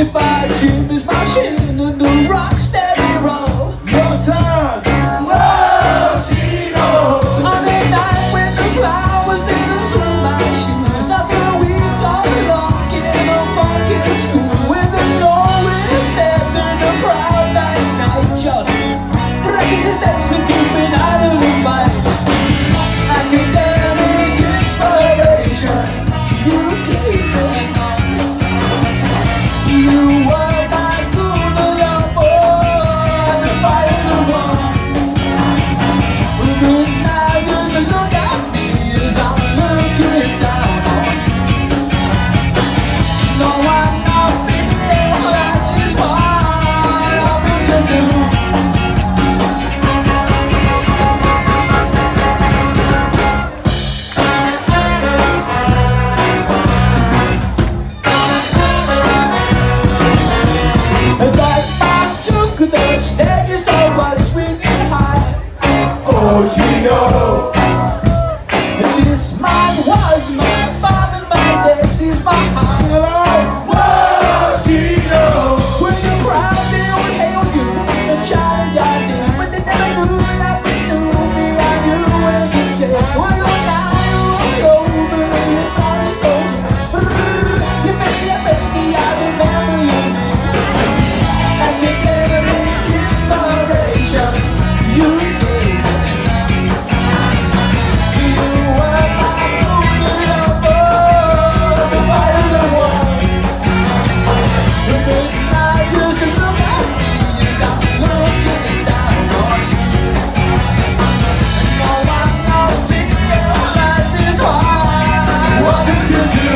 If I choose my shin and the rock stage is always sweet and high. Oh, Gino. This man was my father's my This is my heart. to do